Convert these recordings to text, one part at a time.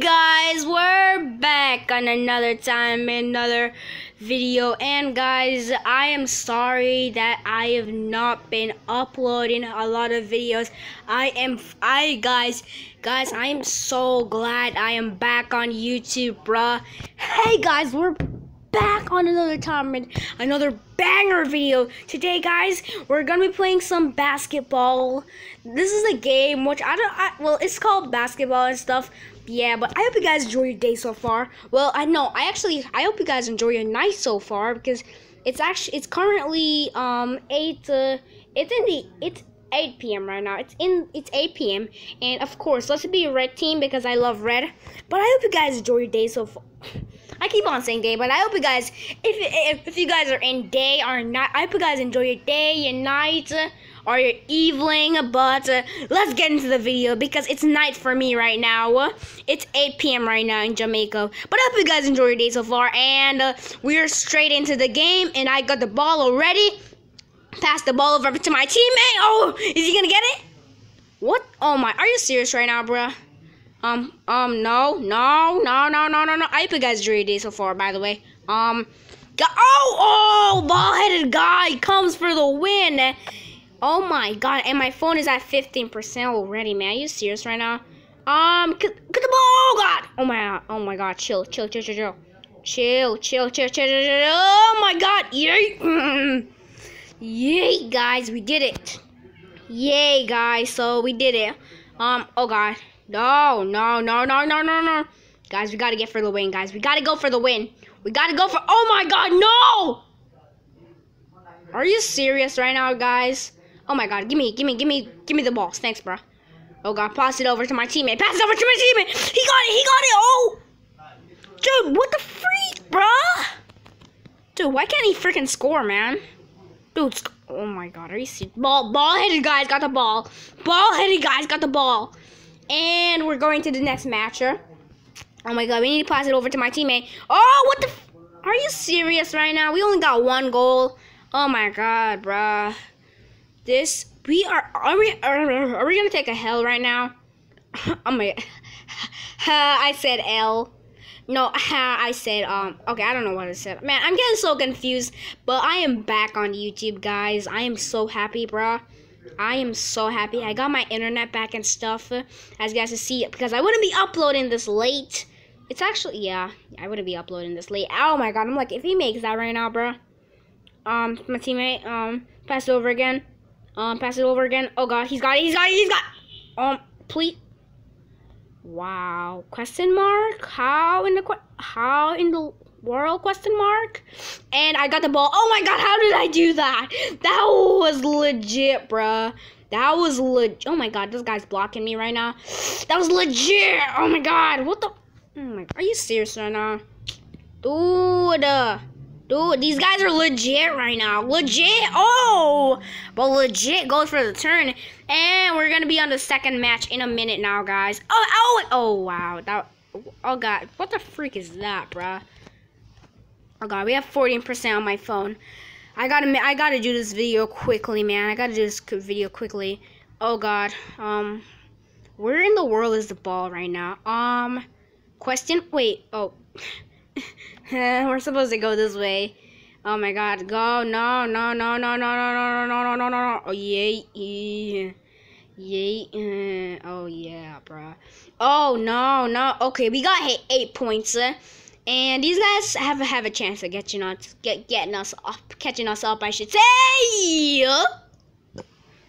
Guys, we're back on another time, another video. And guys, I am sorry that I have not been uploading a lot of videos. I am, I guys, guys, I am so glad I am back on YouTube, bruh. Hey guys, we're back on another time and another banger video. Today, guys, we're gonna be playing some basketball. This is a game which I don't. I, well, it's called basketball and stuff. Yeah, but I hope you guys enjoy your day so far. Well, I know I actually I hope you guys enjoy your night so far because it's actually it's currently um eight. Uh, it's in the it's 8 p.m. right now. It's in it's 8 p.m. and of course let's be a red team because I love red. But I hope you guys enjoy your day so far. I keep on saying day, but I hope you guys, if, if, if you guys are in day or night, I hope you guys enjoy your day, your night, or your evening. But uh, let's get into the video because it's night for me right now. It's 8 p.m. right now in Jamaica. But I hope you guys enjoy your day so far. And uh, we're straight into the game, and I got the ball already. Pass the ball over to my teammate. Oh, is he gonna get it? What? Oh my, are you serious right now, bruh? Um, um, no, no, no, no, no, no, no. I hope you guys enjoyed your day so far, by the way. Um, oh, oh, ball-headed guy comes for the win. Oh my god, and my phone is at 15% already, man. Are you serious right now? Um, get, the ball, god. Oh my god, oh my god, chill, chill, chill, chill, chill. Chill, chill, chill, chill, chill, chill. Oh my god, yay. Yay, guys, we did it. Yay, guys, so we did it. Um, oh god. No, no, no, no, no, no, no. Guys, we gotta get for the win, guys. We gotta go for the win. We gotta go for. Oh my god, no! Are you serious right now, guys? Oh my god, give me, give me, give me, give me the balls. Thanks, bro. Oh god, pass it over to my teammate. Pass it over to my teammate. He got it, he got it. Oh! Dude, what the freak, bruh? Dude, why can't he freaking score, man? Dude, oh my god, are you serious? Ball, ball-headed guys got the ball. Ball-headed guys got the ball. And we're going to the next matcher. Oh my god, we need to pass it over to my teammate. Oh, what the? Are you serious right now? We only got one goal. Oh my god, bruh. This we are. Are we? Are, we gonna take a hell right now? my. I said L. No, I said um. Okay, I don't know what I said. Man, I'm getting so confused. But I am back on YouTube, guys. I am so happy, bruh. I am so happy. I got my internet back and stuff, as you guys can see, because I wouldn't be uploading this late. It's actually, yeah, I wouldn't be uploading this late. Oh my god, I'm like, if he makes that right now, bro. Um, my teammate, um, pass it over again. Um, pass it over again. Oh god, he's got it, he's got it, he's got it. Um, please. Wow, question mark? How in the, how in the world? Question mark. And i got the ball. Oh my god. How did i do that? That was legit bruh. That was legit oh my god. This guy's blocking me right now. That was legit. Oh my god. What the oh my are you serious right now? Dude dude these guys are legit right now legit oh but legit goes for the turn and we're gonna be on the second match in a minute now guys oh oh oh wow that oh god what the freak is that bruh Oh god, we have 14% on my phone. I gotta, I gotta do this video quickly, man. I gotta do this video quickly. Oh god, um, where in the world is the ball right now? Um, question. Wait. Oh, we're supposed to go this way. Oh my god, go! No, no, no, no, no, no, no, no, no, no, no, no. Oh yeah. Uh, oh yeah, bruh. Oh no, no. Okay, we got hit eight points. Uh, and these guys have have a chance of getting us get getting us up, catching us up, I should say.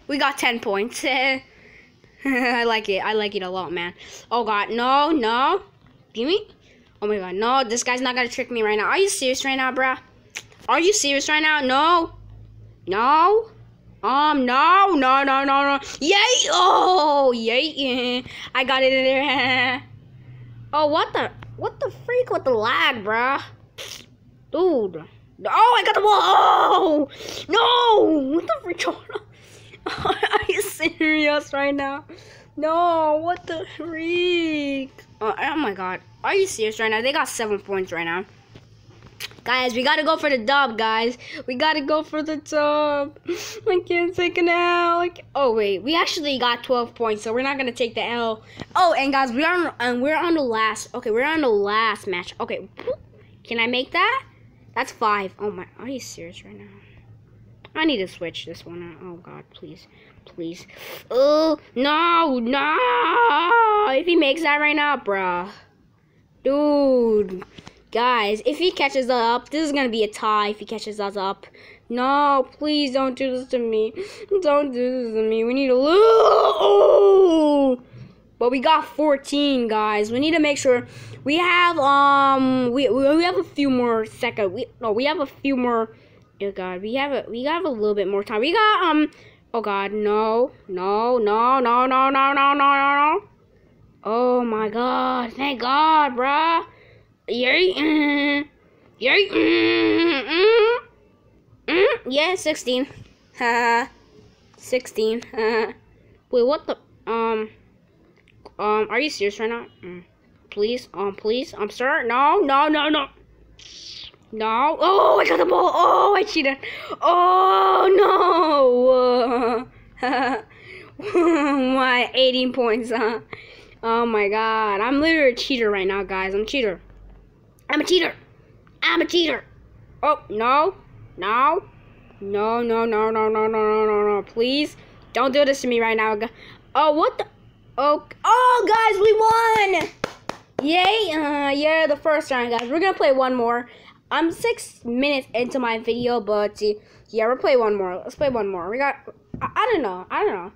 We got ten points. I like it. I like it a lot, man. Oh god, no, no. Give me. Oh my god, no. This guy's not gonna trick me right now. Are you serious right now, bruh? Are you serious right now? No. No. Um, no, no, no, no, no. Yay! Oh, yay! I got it in there. oh, what the? What the freak with the lag, bruh? Dude. Oh, I got the ball. Oh, no. What the freak? Are you serious right now? No, what the freak? Oh, oh, my god. Are you serious right now? They got seven points right now. Guys, we gotta go for the dub, guys. We gotta go for the dub. I can't take an L. Oh wait, we actually got 12 points, so we're not gonna take the L. Oh, and guys, we are on, and we're on the last. Okay, we're on the last match. Okay, can I make that? That's five. Oh my, are you serious right now? I need to switch this one out. Oh god, please, please. Oh no, no! If he makes that right now, bruh, dude. Guys, if he catches us up, this is gonna be a tie if he catches us up. No, please don't do this to me. Don't do this to me. We need to lose. But we got 14, guys. We need to make sure we have um we we have a few more second. We no, we have a few more. Oh God, we have a we have a little bit more time. We got um. Oh God, no, no, no, no, no, no, no, no, no, no. Oh my God, thank God, bruh. Yay. Mm, yay. Mm, mm, mm, yeah, 16. Ha. 16. Uh, wait, what the? Um. Um, are you serious right now? Mm. Please, um, please. I'm sorry. No, no, no, no. No. Oh, I got the ball. Oh, I cheated. Oh, no. My 18 points, huh? Oh my god. I'm literally a cheater right now, guys. I'm a cheater. I'm a cheater. I'm a cheater. Oh, no. No. No, no, no, no, no, no, no, no, no. Please. Don't do this to me right now. Oh, what the? Oh, oh, guys, we won! Yay! Uh, yeah, the first round, guys. We're gonna play one more. I'm six minutes into my video, but yeah, we'll play one more. Let's play one more. We got, I, I don't know. I don't know.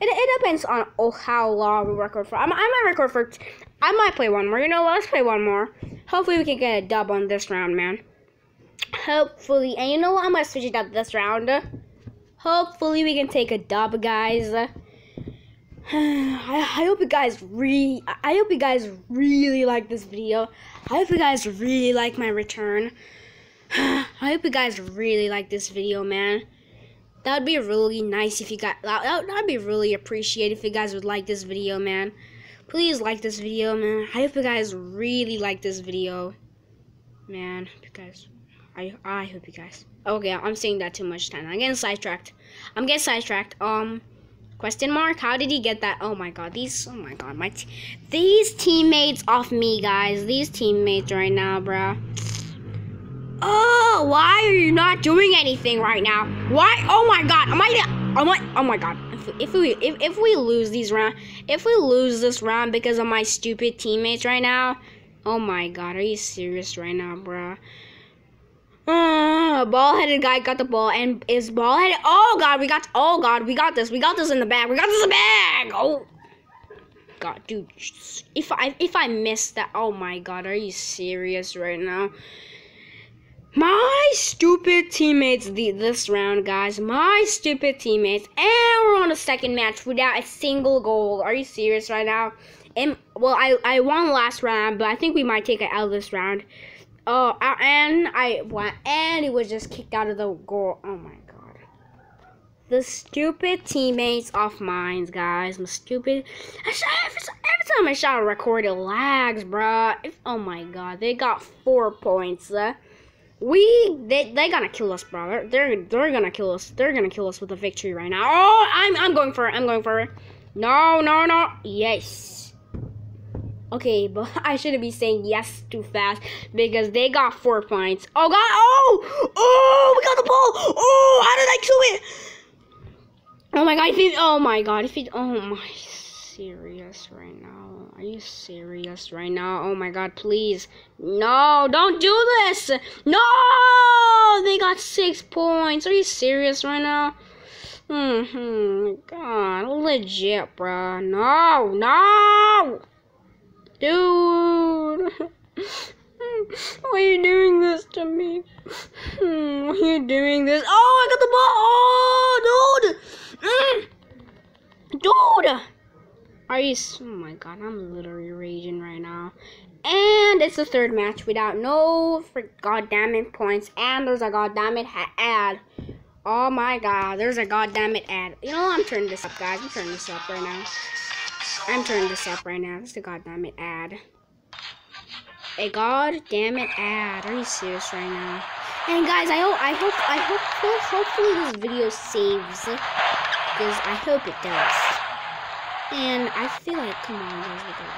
It, it depends on oh, how long we record for. I, I might record for, I might play one more. You know what? Let's play one more. Hopefully we can get a dub on this round, man. Hopefully. And you know what? I'm to switch it up this round. Hopefully we can take a dub, guys. I, I hope you guys re I hope you guys really like this video. I hope you guys really like my return. I hope you guys really like this video, man. That would be really nice if you guys that would be really appreciated if you guys would like this video, man. Please like this video, man. I hope you guys really like this video. Man, guys I I hope you guys. Okay, I'm saying that too much time. I'm getting sidetracked. I'm getting sidetracked. Um Question mark? How did he get that? Oh my god, these, oh my god, my, these teammates off me, guys. These teammates right now, bruh. Oh, why are you not doing anything right now? Why? Oh my god, am I, am I, oh my god. If, if we, if, if we lose these round, if we lose this round because of my stupid teammates right now, oh my god, are you serious right now, bruh? Uh, ball-headed guy got the ball and is ball-headed. Oh god, we got. Oh god, we got this. We got this in the bag. We got this in the bag. Oh god, dude. If I if I missed that, oh my god, are you serious right now? My stupid teammates the, this round, guys. My stupid teammates, and we're on a second match without a single goal. Are you serious right now? And well, I I won last round, but I think we might take an L this round. Oh, and I went, and he was just kicked out of the goal. Oh my god. The stupid teammates of mine, guys. I'm stupid. Every, every time I shot a record, it lags, bruh. If, oh my god, they got four points. Uh, we, they, they gonna kill us, bro. They're, they're gonna kill us. They're gonna kill us with a victory right now. Oh, I'm, I'm going for it. I'm going for it. No, no, no. Yes. Okay, but I shouldn't be saying yes too fast because they got four points. Oh god! Oh! Oh! We got the ball! Oh! How did I kill it? Oh my god! If oh my god! If it, oh my, serious right now? Are you serious right now? Oh my god! Please, no! Don't do this! No! They got six points. Are you serious right now? Mm-hmm. God, legit, bro. No, no. Dude! Why are you doing this to me? Why are you doing this? Oh, I got the ball! Oh, dude! Mm. Dude! Are you... Oh my god, I'm literally raging right now. And it's the third match without no for goddamn it points. And there's a goddamn it ad. Oh my god, there's a goddamn it ad. You know, I'm turning this up, guys. I'm turning this up right now. I'm turning this up right now. This is a goddamn it ad. a god damn it ad. Are you serious right now? And guys, I hope I hope I hope hopefully this video saves because I hope it does. And I feel like come on guys, we got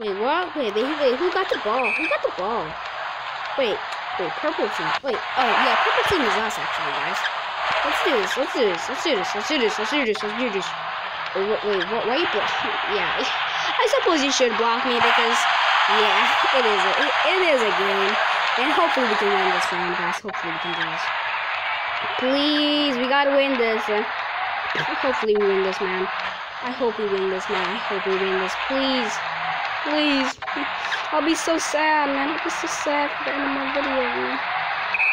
Wait, what? Wait, wait, wait, who got the ball? Who got the ball? Wait, wait, purple team. Wait, oh yeah, purple team is us actually, guys. Let's do this. Let's do this. Let's do this. Let's do this. Let's do this. Let's do this. Wait, wait, wait what? Why you block? Yeah, I suppose you should block me because, yeah, it is. A, it, is a game, and hopefully we can win this round, guys. Hopefully we can do this. Please, we gotta win this. Hopefully we win this, man. I hope we win this, man. I hope we win this. Please. Please. I'll be so sad, man. I'll be so sad for the end of my video, man.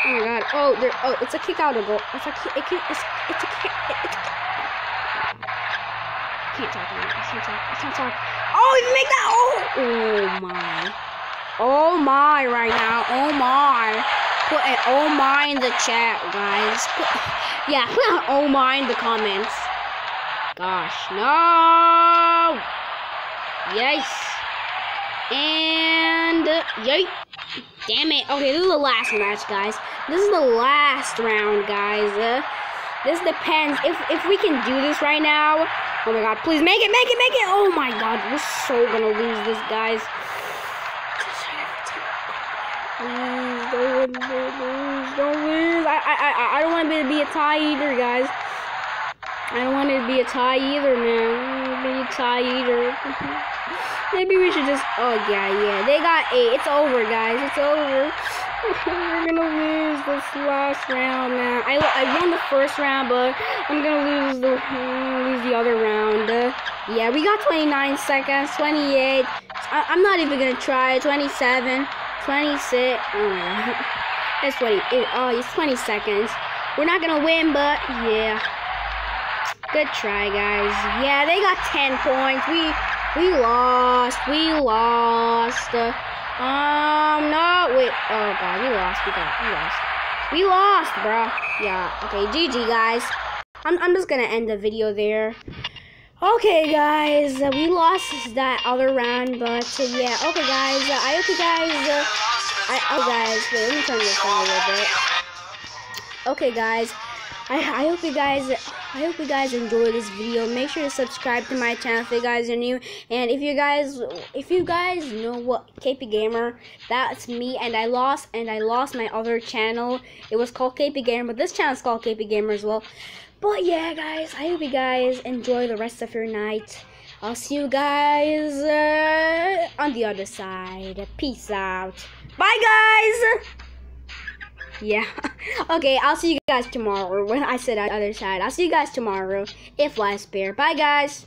Oh my god. Oh, there. Oh, it's a kick out of goal. It's a kick. It can, it's, it's a kick. It's a I can't talk I can't talk. I can't talk. Oh, he make that. Oh. Oh my. Oh my right now. Oh my. Put an oh my in the chat, guys. Put, yeah, put an oh my in the comments. Gosh, no. Yes. And yay! Damn it. Okay, this is the last match, guys. This is the last round, guys. Uh, this depends. If if we can do this right now. Oh my god, please make it, make it, make it. Oh my god, we're so gonna lose this, guys. Please don't lose, don't lose. I I I I don't want to be a tie either, guys. I don't want to be a tie either, man. Be a tie either. Maybe we should just. Oh yeah, yeah. They got eight. It's over, guys. It's over. We're gonna lose this last round, man. I I won the first round, but I'm gonna lose the lose the other round. Uh, yeah, we got 29 seconds, 28. I, am not even gonna try. 27, 26. Oh. That's 20. It, oh, it's 20 seconds. We're not gonna win, but yeah. Good try, guys. Yeah, they got 10 points. We we lost. We lost. Um, no. Wait. Oh, God. We lost. We got. We lost. We lost, bro. Yeah. Okay. GG, guys. I'm, I'm just going to end the video there. Okay, guys. Uh, we lost that other round, but uh, yeah. Okay, guys. Uh, I hope you guys. Uh, I, oh, guys. Wait, let me turn this down a little bit. Okay, guys. I, I hope you guys I hope you guys enjoyed this video. Make sure to subscribe to my channel if you guys are new. And if you guys if you guys know what KP Gamer, that's me and I lost and I lost my other channel. It was called KP Gamer, but this channel is called KP Gamer as well. But yeah, guys, I hope you guys enjoy the rest of your night. I'll see you guys uh, on the other side. Peace out. Bye, guys! Yeah. okay, I'll see you guys tomorrow. When I said on the other side, I'll see you guys tomorrow if life's bear. Bye, guys.